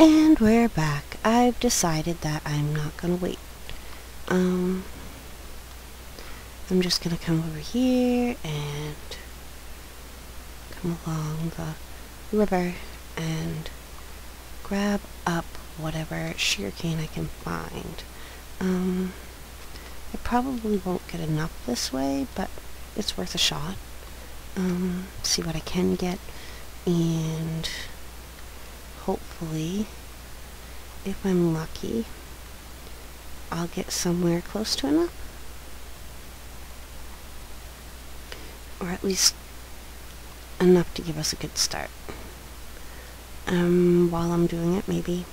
And we're back. I've decided that I'm not gonna wait. Um, I'm just gonna come over here and come along the river and grab up whatever sugarcane I can find. Um, I probably won't get enough this way, but it's worth a shot. Um, see what I can get and hopefully if I'm lucky I'll get somewhere close to enough. Or at least enough to give us a good start. Um while I'm doing it maybe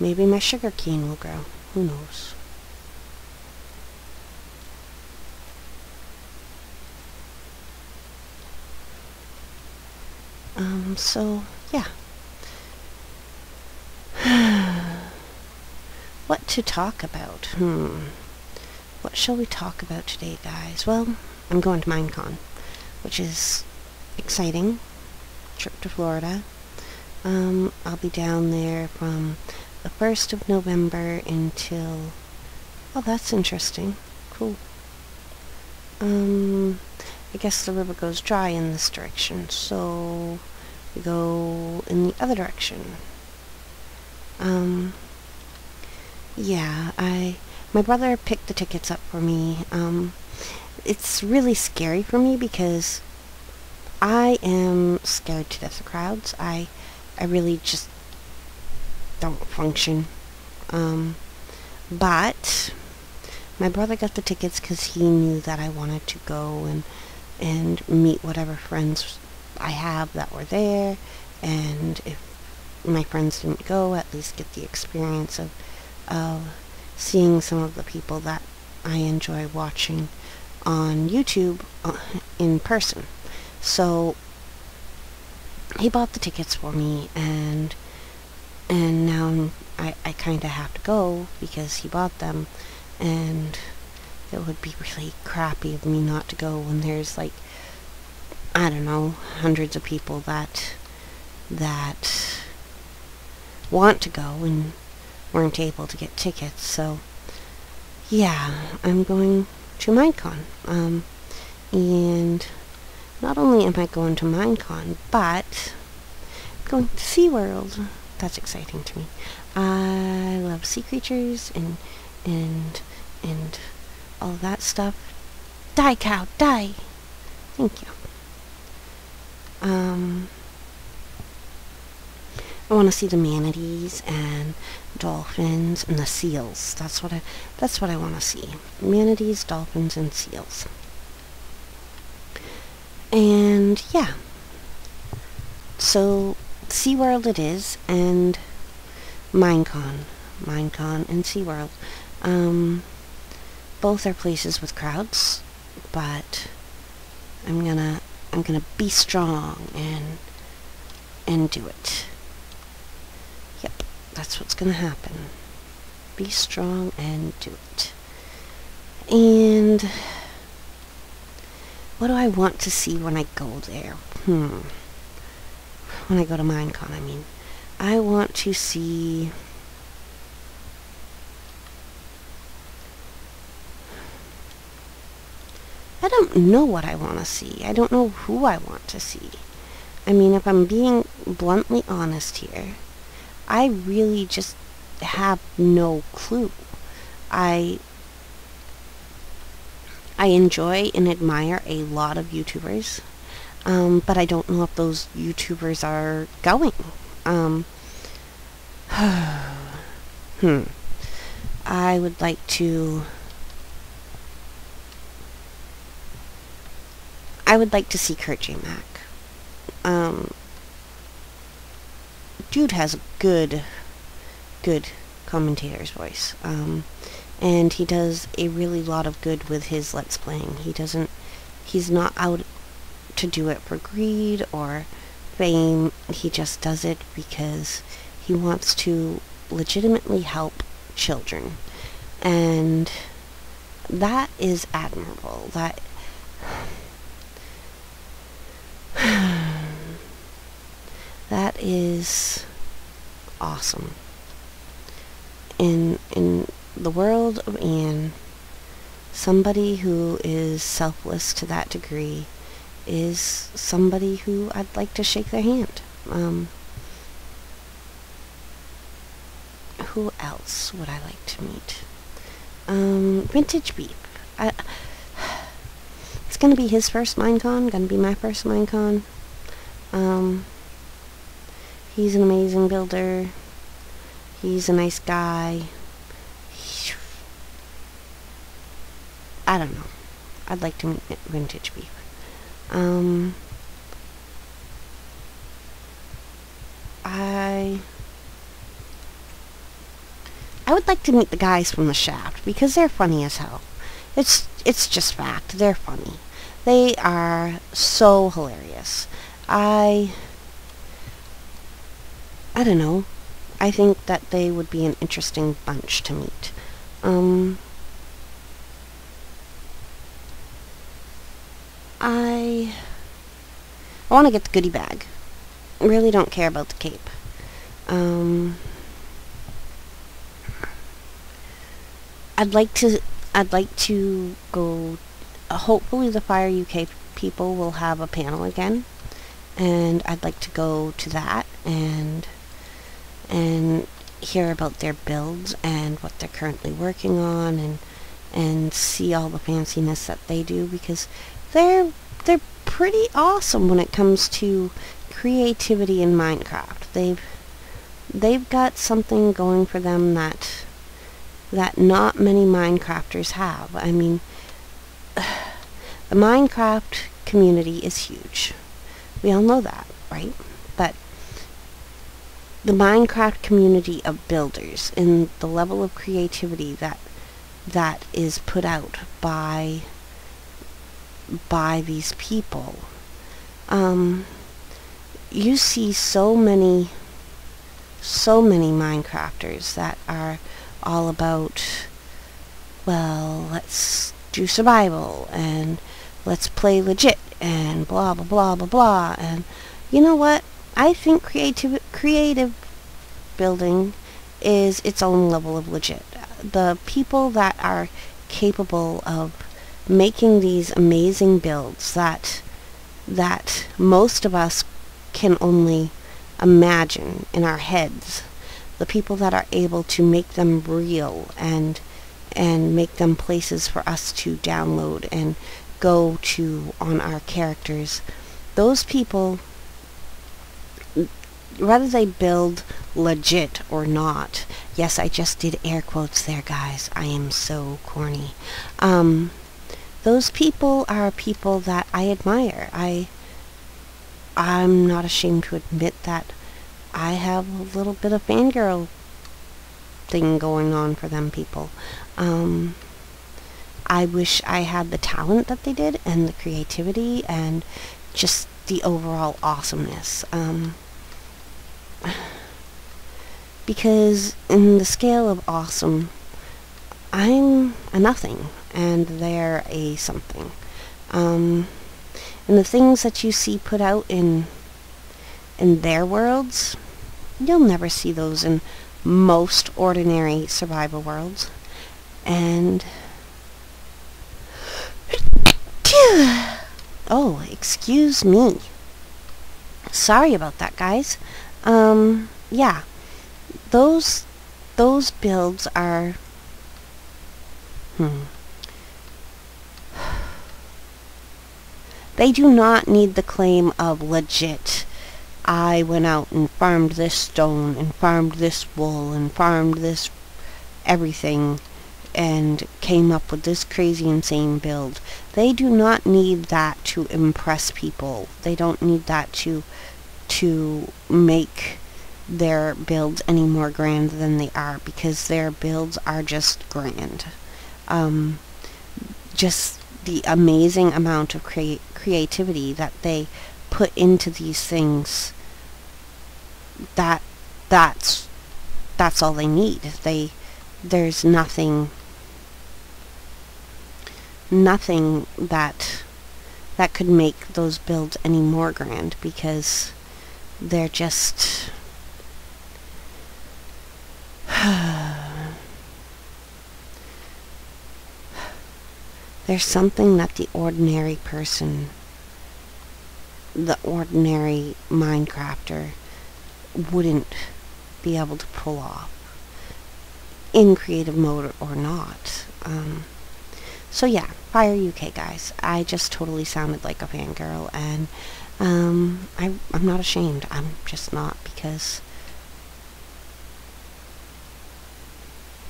maybe my sugar cane will grow. Who knows? Um so yeah what to talk about? Hmm. What shall we talk about today, guys? Well, I'm going to Minecon, which is exciting. Trip to Florida. Um, I'll be down there from the 1st of November until... Oh, that's interesting. Cool. Um, I guess the river goes dry in this direction, so we go in the other direction. Um, yeah, I, my brother picked the tickets up for me. Um, it's really scary for me because I am scared to death of crowds. I, I really just don't function. Um, but my brother got the tickets because he knew that I wanted to go and and meet whatever friends I have that were there, and if my friends didn't go, at least get the experience of, of seeing some of the people that I enjoy watching on YouTube uh, in person. So he bought the tickets for me and and now I, I kind of have to go because he bought them and it would be really crappy of me not to go when there's like I don't know hundreds of people that that want to go and weren't able to get tickets. So, yeah, I'm going to Minecon. Um, and not only am I going to Minecon, but going to SeaWorld. That's exciting to me. I love sea creatures and and and all that stuff. Die, cow, die! Thank you. Um, I want to see the manatees and dolphins and the seals. That's what I that's what I want to see. Manatees, dolphins, and seals. And yeah. So SeaWorld it is and Minecon. Minecon and SeaWorld. Um both are places with crowds, but I'm gonna I'm gonna be strong and and do it. That's what's going to happen. Be strong and do it. And what do I want to see when I go there? Hmm. When I go to Minecon, I mean. I want to see... I don't know what I want to see. I don't know who I want to see. I mean, if I'm being bluntly honest here, I really just have no clue. I I enjoy and admire a lot of YouTubers, um, but I don't know if those YouTubers are going. Um, hmm. I would like to. I would like to see Kurt J. Mack. Um, dude has a good, good commentator's voice. Um, and he does a really lot of good with his Let's Playing. He doesn't, he's not out to do it for greed or fame. He just does it because he wants to legitimately help children. And that is admirable. That that is awesome. In in the world of Anne, somebody who is selfless to that degree is somebody who I'd like to shake their hand. Um, who else would I like to meet? Um, VintageBeef. I, it's gonna be his first Minecon, gonna be my first Minecon. Um, he's an amazing builder. He's a nice guy. I don't know. I'd like to meet VintageBeef. Um, I I would like to meet the guys from the shaft because they're funny as hell. It's it's just fact. They're funny. They are so hilarious. I I don't know. I think that they would be an interesting bunch to meet. Um I I want to get the goodie bag. Really don't care about the cape. Um I'd like to I'd like to go uh, hopefully the FyreUK people will have a panel again and I'd like to go to that and and hear about their builds and what they're currently working on and and see all the fanciness that they do because they're they're pretty awesome when it comes to creativity in Minecraft. They've they've got something going for them that that not many Minecrafters have. I mean, the Minecraft community is huge. We all know that, right? But the Minecraft community of builders and the level of creativity that that is put out by by these people. Um, you see so many so many Minecrafters that are all about, well, let's do survival and let's play legit and blah blah blah blah blah and you know what? I think creative creative building is its own level of legit. The people that are capable of making these amazing builds that that most of us can only imagine in our heads the people that are able to make them real and and make them places for us to download and go to on our characters those people whether they build legit or not yes i just did air quotes there guys i am so corny um, those people are people that i admire i i'm not ashamed to admit that I have a little bit of fangirl thing going on for them people. Um, I wish I had the talent that they did and the creativity and just the overall awesomeness. Um, because in the scale of awesome, I'm a nothing and they're a something. Um, and the things that you see put out in in their worlds, you'll never see those in most ordinary survival worlds. And... Oh, excuse me. Sorry about that, guys. Um, yeah. Those, those builds are... Hmm. They do not need the claim of legit I went out and farmed this stone and farmed this wool and farmed this everything and came up with this crazy insane build. They do not need that to impress people. They don't need that to to make their builds any more grand than they are because their builds are just grand. Um, just the amazing amount of crea creativity that they put into these things that that's that's all they need they there's nothing nothing that that could make those builds any more grand because they're just There's something that the ordinary person, the ordinary Minecrafter, wouldn't be able to pull off in creative mode or not. Um, so yeah, FyreUK guys. I just totally sounded like a fangirl and um, I, I'm not ashamed. I'm just not because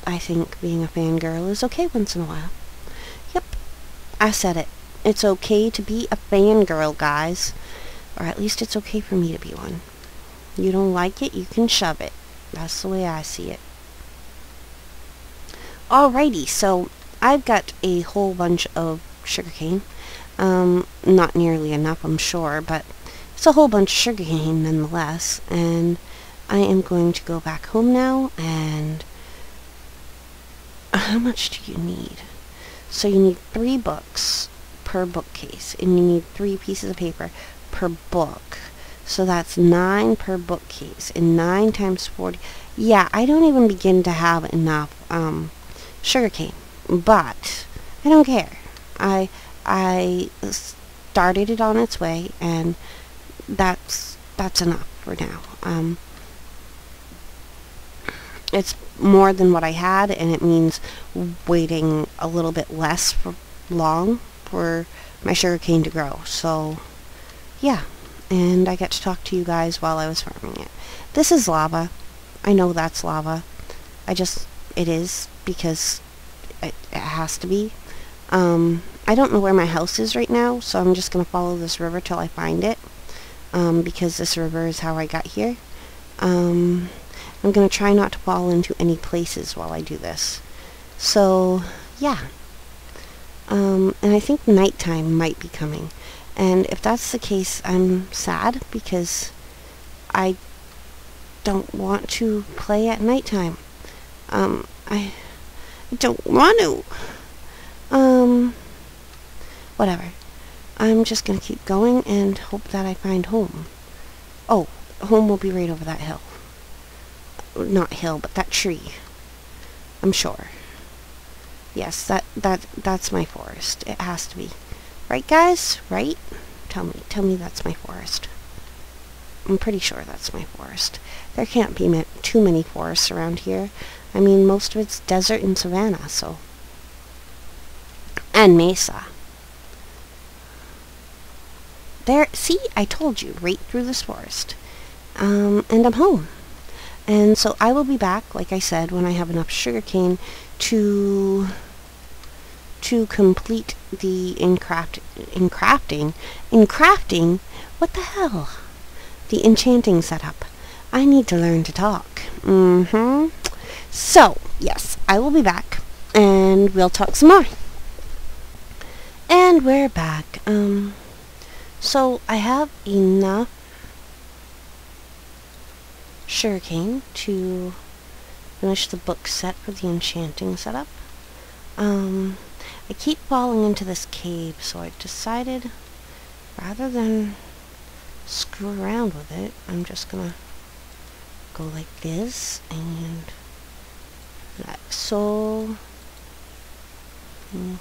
I think being a fangirl is okay once in a while. Yep, I said it. It's okay to be a fangirl, guys. Or at least it's okay for me to be one. You don't like it, you can shove it. That's the way I see it. Alrighty, so I've got a whole bunch of sugarcane. Um, not nearly enough, I'm sure, but it's a whole bunch of sugarcane nonetheless. And I am going to go back home now and how much do you need? So you need three books per bookcase, and you need three pieces of paper per book. So that's nine per bookcase, and nine times 40. Yeah, I don't even begin to have enough um, sugarcane, but I don't care. I I started it on its way, and that's that's enough for now. Um, it's more than what I had, and it means waiting a little bit less for long for my sugarcane to grow. So, yeah, and I get to talk to you guys while I was farming it. This is lava. I know that's lava. I just, it is, because it, it has to be. Um, I don't know where my house is right now, so I'm just going to follow this river till I find it, um, because this river is how I got here. Um, I'm going to try not to fall into any places while I do this. So, yeah. Um, and I think nighttime might be coming. And if that's the case, I'm sad because I don't want to play at nighttime. Um, I, I don't want to. Um, whatever. I'm just going to keep going and hope that I find home. Oh, home will be right over that hill not hill, but that tree. I'm sure. Yes, that that that's my forest. It has to be. Right, guys? Right? Tell me. Tell me that's my forest. I'm pretty sure that's my forest. There can't be too many forests around here. I mean, most of it's desert and savanna, so... And mesa. There, see? I told you, right through this forest. Um, and I'm home. And so I will be back, like I said, when I have enough sugarcane to to complete the encraft encrafting encrafting what the hell the enchanting setup I need to learn to talk mm-hmm so yes I will be back and we'll talk some more and we're back um so I have enough sugarcane to finish the book set for the enchanting setup. Um, I keep falling into this cave, so I decided rather than screw around with it, I'm just gonna go like this and like so. Hmm.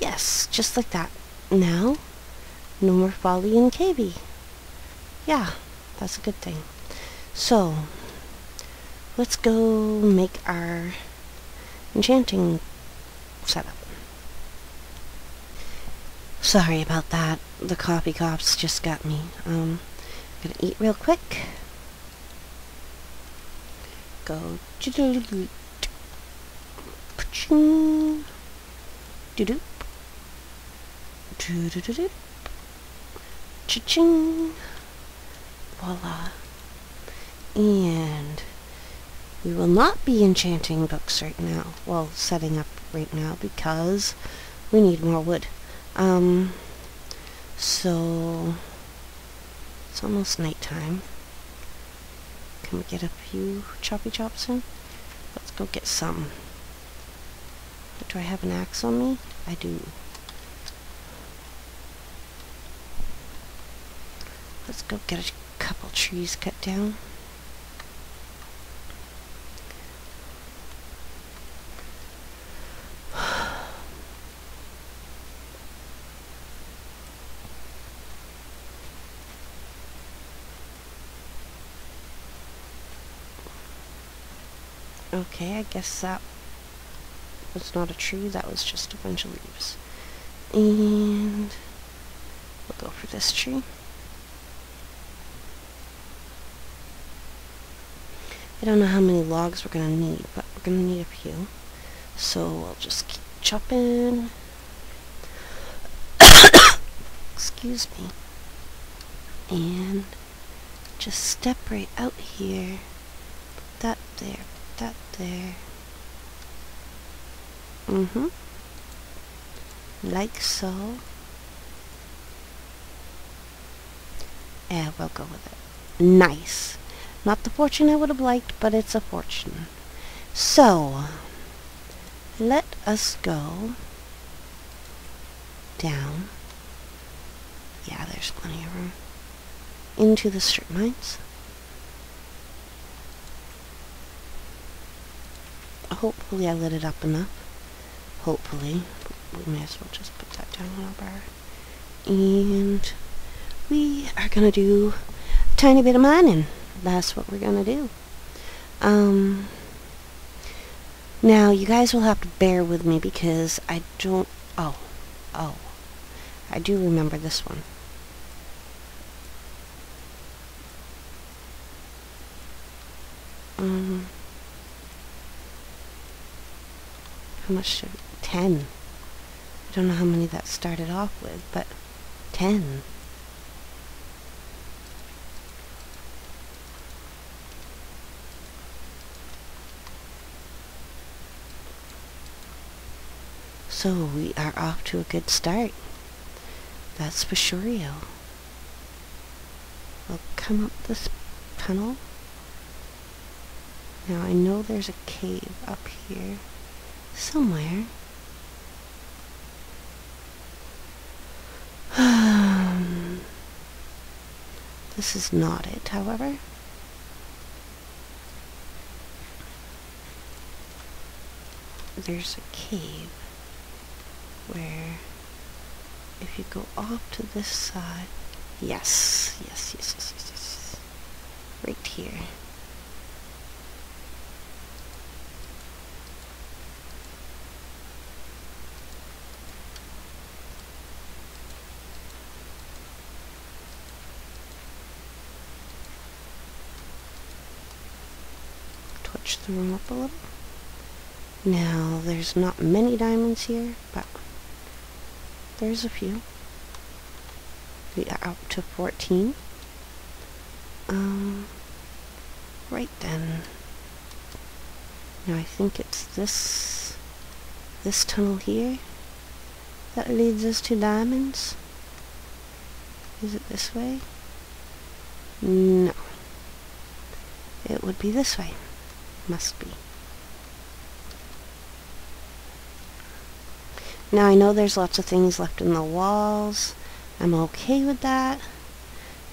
Yes, just like that. Now, no more folly in cavey. Yeah, that's a good thing. So, let's go make our enchanting setup. Sorry about that. The coffee cops just got me. Um, gonna eat real quick. Go. Do do. Cha-ching! Voila. And we will not be enchanting books right now. Well, setting up right now because we need more wood. Um, so it's almost nighttime. Can we get a few choppy chops in? Let's go get some. Do I have an axe on me? I do. Let's go get a couple trees cut down. Okay, I guess that was not a tree, that was just a bunch of leaves. And we'll go for this tree. I don't know how many logs we're going to need, but we're going to need a few. So I'll just keep chopping. Excuse me. And just step right out here. That there, that there. Mm-hmm. Like so. Yeah, we'll go with it. Nice. Not the fortune I would have liked, but it's a fortune. So, let us go down. Yeah, there's plenty of room. Into the strip mines. Hopefully I lit it up enough. Hopefully. We may as well just put that down on our bar. And we are going to do a tiny bit of mining. That's what we're going to do. Um, now, you guys will have to bear with me because I don't... Oh. Oh. I do remember this one. Um... How much should... Ten. I don't know how many that started off with, but ten. So we are off to a good start. That's for sure. We'll come up this tunnel. Now I know there's a cave up here somewhere. this is not it, however. There's a cave where if you go off to this side, yes, yes, yes, yes, yes, yes, right here. Twitch the room up a little. Now, there's not many diamonds here, but there's a few. We are up to 14. Um, right then. Now I think it's this, this tunnel here that leads us to diamonds. Is it this way? No. It would be this way. Must be. Now I know there's lots of things left in the walls. I'm okay with that.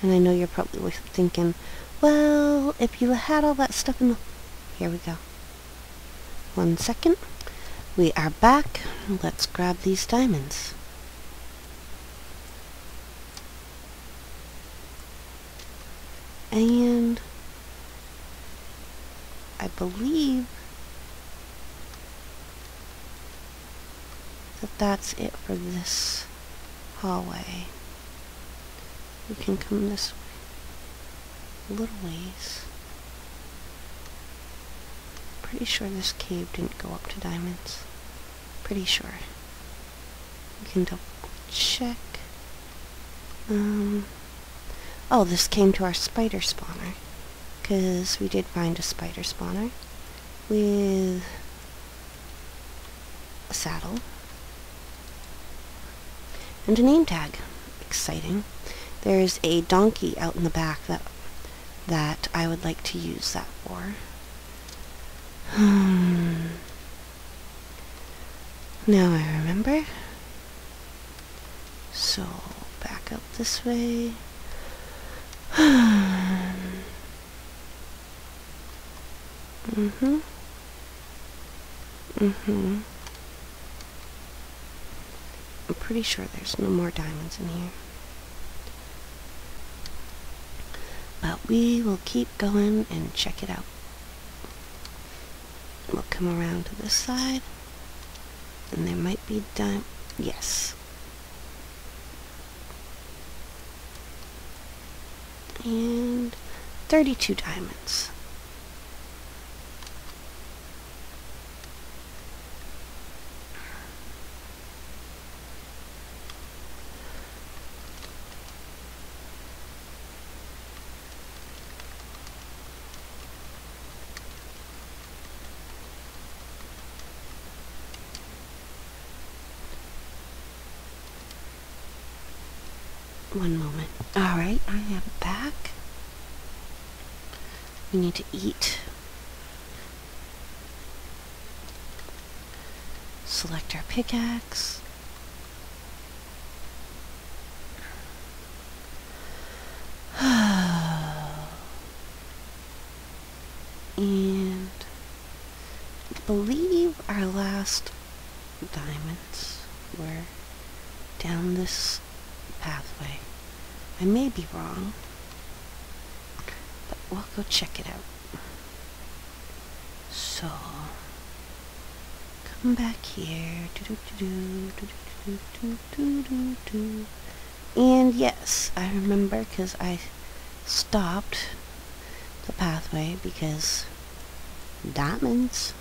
And I know you're probably thinking, well, if you had all that stuff in the... Here we go. One second. We are back. Let's grab these diamonds. And I believe that that's it for this hallway. We can come this way, a little ways. Pretty sure this cave didn't go up to diamonds. Pretty sure. We can double check. Um, oh, this came to our spider spawner. Because we did find a spider spawner with a saddle and a name tag. Exciting. There's a donkey out in the back that that I would like to use that for. Hmm. Now I remember. So back up this way. mhm. Mhm pretty sure there's no more diamonds in here. But we will keep going and check it out. We'll come around to this side. And there might be dime. Yes. And 32 diamonds. One moment. Alright, I it back. We need to eat. Select our pickaxe. and I believe our last diamonds were down this pathway. I may be wrong, but we'll go check it out. So, come back here. And yes, I remember because I stopped the pathway because diamonds.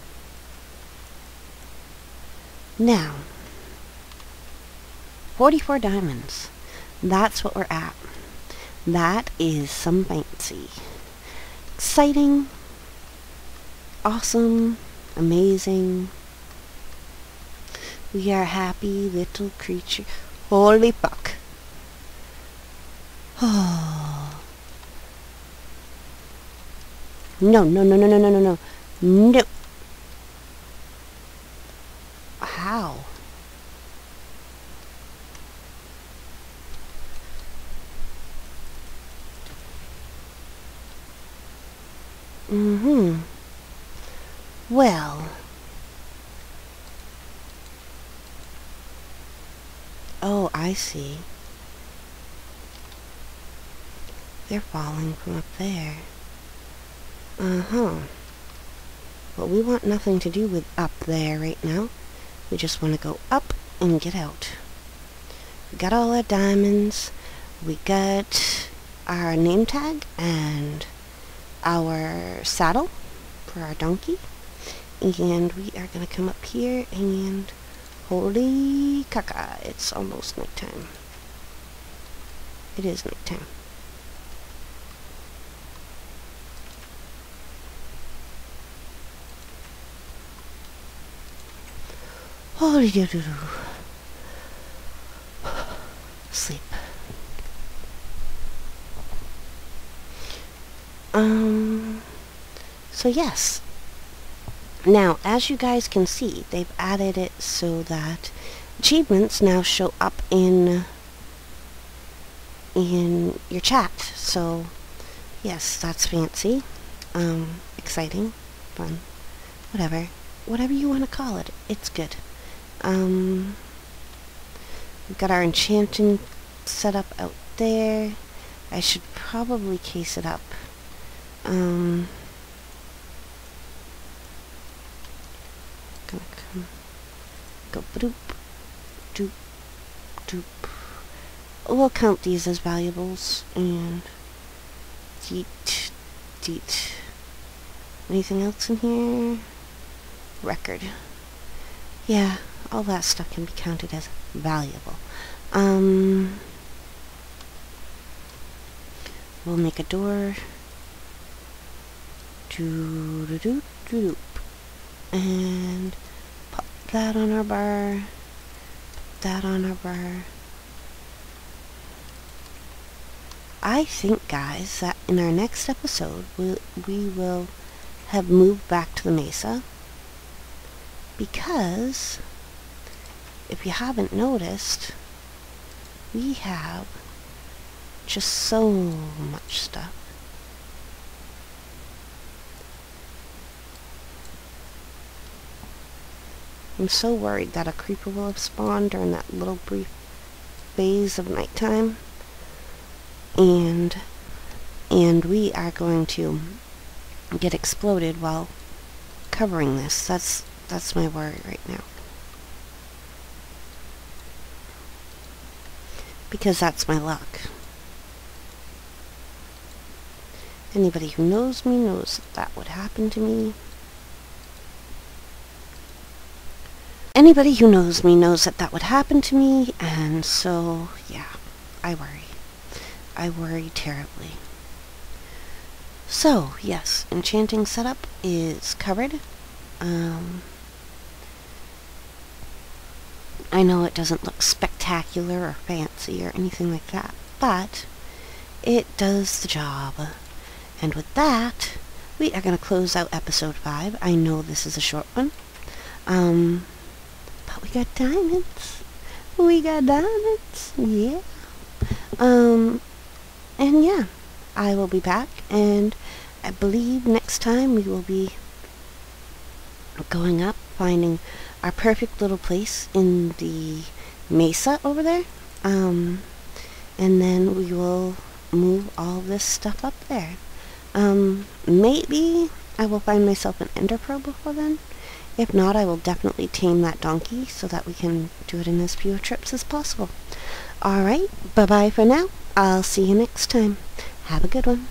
Now, 44 diamonds. That's what we're at. That is some fancy. Exciting. Awesome. Amazing. We are happy little creature. Holy fuck. No, no, no, no, no, no, no, no. No. How? Mm-hmm. Well. Oh, I see. They're falling from up there. Uh-huh. Well, we want nothing to do with up there right now. We just want to go up and get out. We got all our diamonds. We got our name tag and our saddle for our donkey. And we are going to come up here and holy caca, it's almost nighttime. It is nighttime. Holy doo doo doo. Sleep. Um, so yes. Now, as you guys can see, they've added it so that achievements now show up in in your chat. So, yes, that's fancy. Um, exciting, fun, whatever. Whatever you want to call it, it's good. Um, we've got our enchanting set up out there. I should probably case it up um, gonna come, go doop, doop, doop. We'll count these as valuables and deet, deet. Anything else in here? Record. Yeah, all that stuff can be counted as valuable. Um, we'll make a door. Doo -doo -doo -doo and that on our bar. That on our bar. I think, guys, that in our next episode, we, we will have moved back to the Mesa. Because, if you haven't noticed, we have just so much stuff. I'm so worried that a creeper will have spawned during that little brief phase of nighttime. And, and we are going to get exploded while covering this. That's, that's my worry right now. Because that's my luck. Anybody who knows me knows that, that would happen to me. Anybody who knows me knows that that would happen to me, and so, yeah, I worry. I worry terribly. So, yes, enchanting setup is covered. Um, I know it doesn't look spectacular or fancy or anything like that, but it does the job. And with that, we are going to close out episode 5. I know this is a short one. Um, we got diamonds. We got diamonds. Yeah. Um, and yeah, I will be back. And I believe next time we will be going up, finding our perfect little place in the mesa over there. Um, and then we will move all this stuff up there. Um, maybe I will find myself an ender before then. If not, I will definitely tame that donkey so that we can do it in as few trips as possible. Alright, bye-bye for now. I'll see you next time. Have a good one.